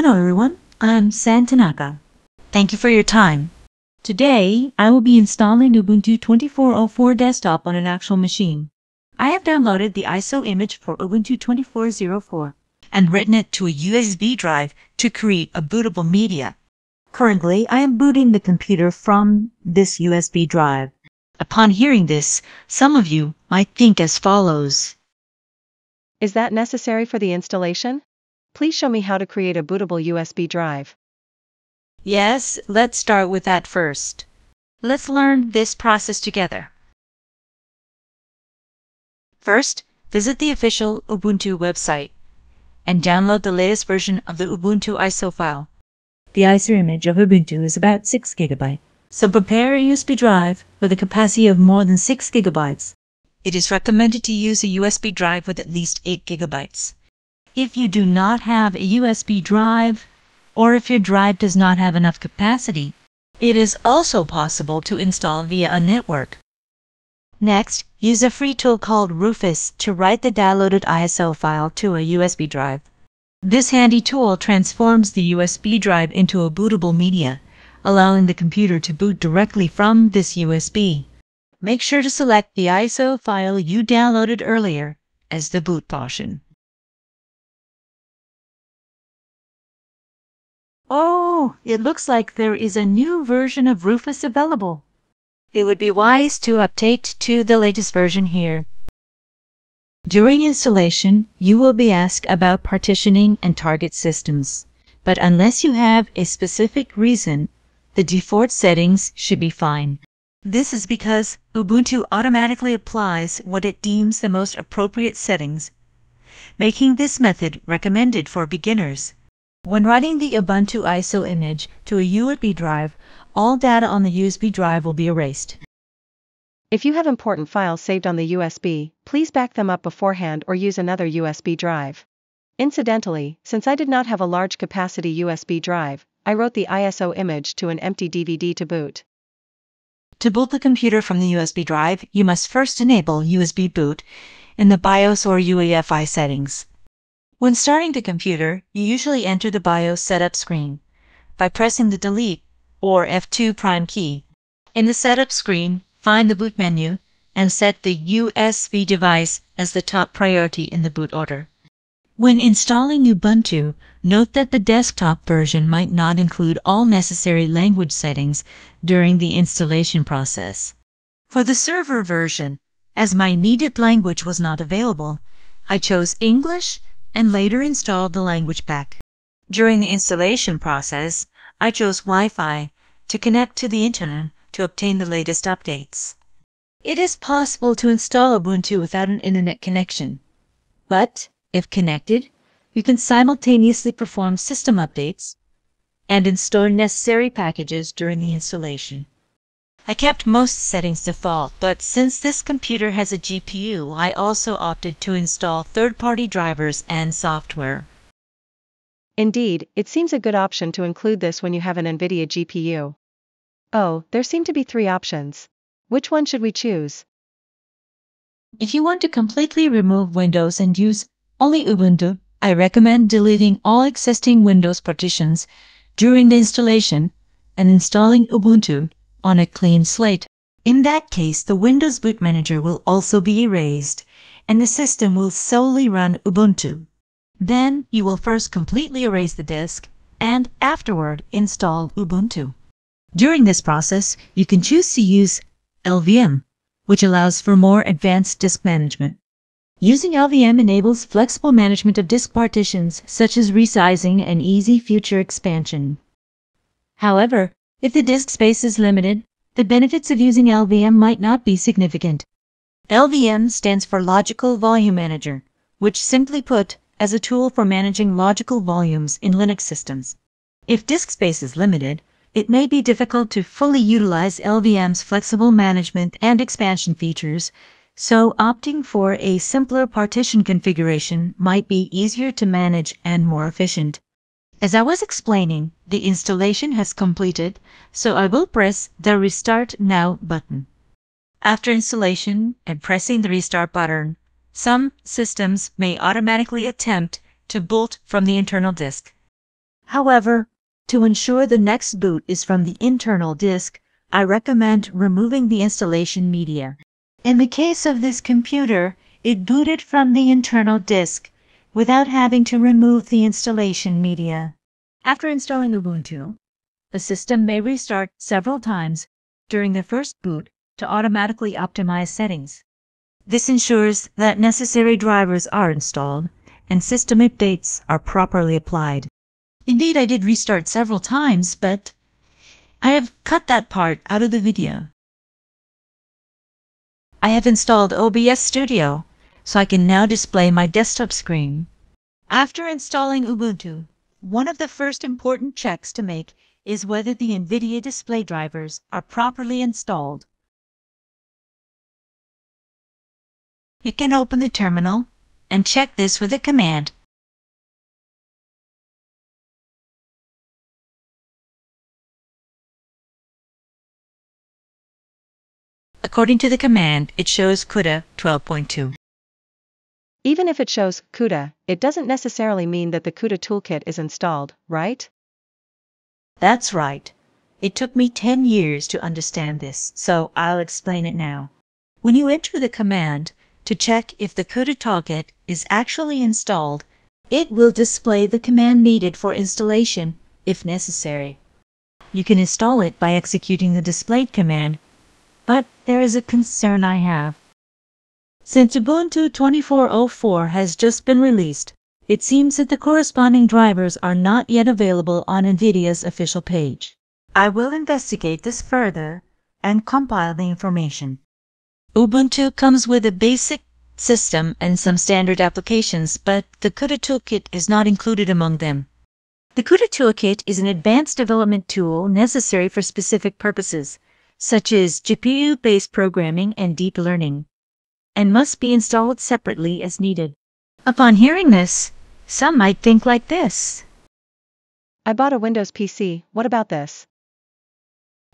Hello everyone, I'm San Tanaka. Thank you for your time. Today, I will be installing Ubuntu 24.04 desktop on an actual machine. I have downloaded the ISO image for Ubuntu 24.04 and written it to a USB drive to create a bootable media. Currently, I am booting the computer from this USB drive. Upon hearing this, some of you might think as follows. Is that necessary for the installation? Please show me how to create a bootable USB drive. Yes, let's start with that first. Let's learn this process together. First, visit the official Ubuntu website and download the latest version of the Ubuntu ISO file. The ISO image of Ubuntu is about 6 GB, so prepare a USB drive with a capacity of more than 6 GB. It is recommended to use a USB drive with at least 8 GB. If you do not have a USB drive, or if your drive does not have enough capacity, it is also possible to install via a network. Next, use a free tool called Rufus to write the downloaded ISO file to a USB drive. This handy tool transforms the USB drive into a bootable media, allowing the computer to boot directly from this USB. Make sure to select the ISO file you downloaded earlier as the boot portion. Oh, it looks like there is a new version of Rufus available. It would be wise to update to the latest version here. During installation, you will be asked about partitioning and target systems, but unless you have a specific reason, the default settings should be fine. This is because Ubuntu automatically applies what it deems the most appropriate settings, making this method recommended for beginners. When writing the Ubuntu ISO image to a USB drive, all data on the USB drive will be erased. If you have important files saved on the USB, please back them up beforehand or use another USB drive. Incidentally, since I did not have a large capacity USB drive, I wrote the ISO image to an empty DVD to boot. To boot the computer from the USB drive, you must first enable USB boot in the BIOS or UEFI settings. When starting the computer, you usually enter the BIOS setup screen by pressing the Delete or F2 prime key. In the setup screen, find the boot menu and set the USB device as the top priority in the boot order. When installing Ubuntu, note that the desktop version might not include all necessary language settings during the installation process. For the server version, as my needed language was not available, I chose English and later installed the language pack. During the installation process, I chose Wi-Fi to connect to the internet to obtain the latest updates. It is possible to install Ubuntu without an internet connection, but if connected, you can simultaneously perform system updates and install necessary packages during the installation. I kept most settings default, but since this computer has a GPU, I also opted to install third-party drivers and software. Indeed, it seems a good option to include this when you have an NVIDIA GPU. Oh, there seem to be three options. Which one should we choose? If you want to completely remove Windows and use only Ubuntu, I recommend deleting all existing Windows partitions during the installation and installing Ubuntu on a clean slate. In that case, the Windows Boot Manager will also be erased, and the system will solely run Ubuntu. Then you will first completely erase the disk, and afterward install Ubuntu. During this process, you can choose to use LVM, which allows for more advanced disk management. Using LVM enables flexible management of disk partitions, such as resizing and easy future expansion. However, if the disk space is limited, the benefits of using LVM might not be significant. LVM stands for Logical Volume Manager, which simply put, as a tool for managing logical volumes in Linux systems. If disk space is limited, it may be difficult to fully utilize LVM's flexible management and expansion features, so opting for a simpler partition configuration might be easier to manage and more efficient. As I was explaining, the installation has completed, so I will press the Restart Now button. After installation and pressing the Restart button, some systems may automatically attempt to boot from the internal disk. However, to ensure the next boot is from the internal disk, I recommend removing the installation media. In the case of this computer, it booted from the internal disk without having to remove the installation media. After installing Ubuntu, the system may restart several times during the first boot to automatically optimize settings. This ensures that necessary drivers are installed and system updates are properly applied. Indeed, I did restart several times, but I have cut that part out of the video. I have installed OBS Studio, so I can now display my desktop screen. After installing Ubuntu, one of the first important checks to make is whether the NVIDIA display drivers are properly installed. You can open the terminal and check this with a command. According to the command, it shows CUDA 12.2. Even if it shows CUDA, it doesn't necessarily mean that the CUDA toolkit is installed, right? That's right. It took me 10 years to understand this, so I'll explain it now. When you enter the command to check if the CUDA toolkit is actually installed, it will display the command needed for installation if necessary. You can install it by executing the displayed command, but there is a concern I have. Since Ubuntu 24.04 has just been released, it seems that the corresponding drivers are not yet available on NVIDIA's official page. I will investigate this further and compile the information. Ubuntu comes with a basic system and some standard applications, but the CUDA Toolkit is not included among them. The CUDA Toolkit is an advanced development tool necessary for specific purposes, such as GPU-based programming and deep learning, and must be installed separately as needed. Upon hearing this, some might think like this. I bought a Windows PC, what about this?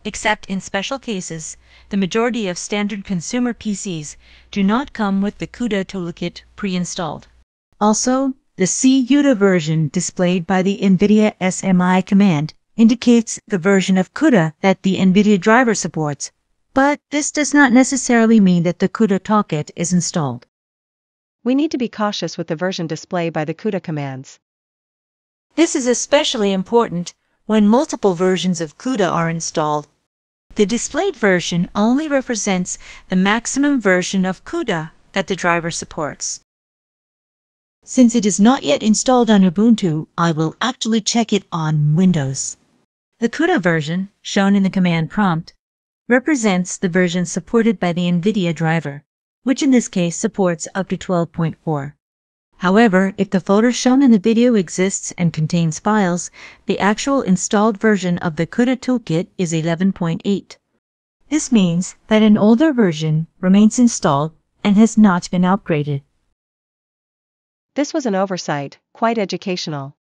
Except in special cases, the majority of standard consumer PCs do not come with the CUDA toolkit pre-installed. Also, the CUDA version displayed by the NVIDIA SMI command indicates the version of CUDA that the NVIDIA driver supports, but this does not necessarily mean that the CUDA toolkit is installed. We need to be cautious with the version display by the CUDA commands. This is especially important when multiple versions of CUDA are installed. The displayed version only represents the maximum version of CUDA that the driver supports. Since it is not yet installed on Ubuntu, I will actually check it on Windows. The CUDA version, shown in the command prompt, represents the version supported by the NVIDIA driver which in this case supports up to 12.4. However, if the folder shown in the video exists and contains files, the actual installed version of the CUDA toolkit is 11.8. This means that an older version remains installed and has not been upgraded. This was an oversight, quite educational.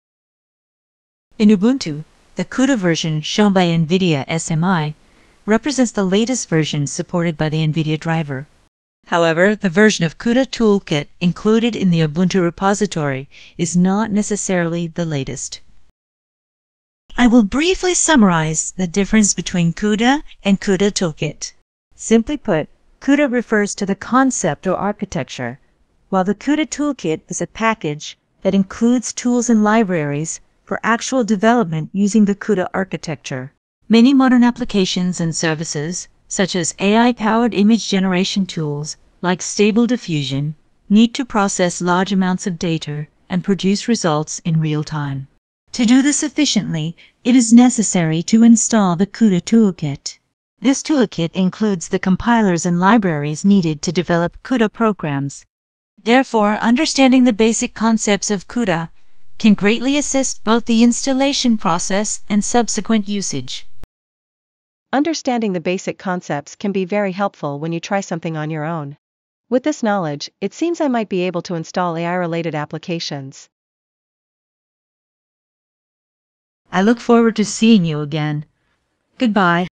In Ubuntu, the CUDA version shown by NVIDIA SMI represents the latest version supported by the NVIDIA driver. However, the version of CUDA Toolkit included in the Ubuntu repository is not necessarily the latest. I will briefly summarize the difference between CUDA and CUDA Toolkit. Simply put, CUDA refers to the concept or architecture, while the CUDA Toolkit is a package that includes tools and libraries for actual development using the CUDA architecture. Many modern applications and services, such as AI-powered image generation tools, like Stable Diffusion, need to process large amounts of data and produce results in real time. To do this efficiently, it is necessary to install the CUDA toolkit. This toolkit includes the compilers and libraries needed to develop CUDA programs. Therefore, understanding the basic concepts of CUDA can greatly assist both the installation process and subsequent usage. Understanding the basic concepts can be very helpful when you try something on your own. With this knowledge, it seems I might be able to install AI-related applications. I look forward to seeing you again. Goodbye.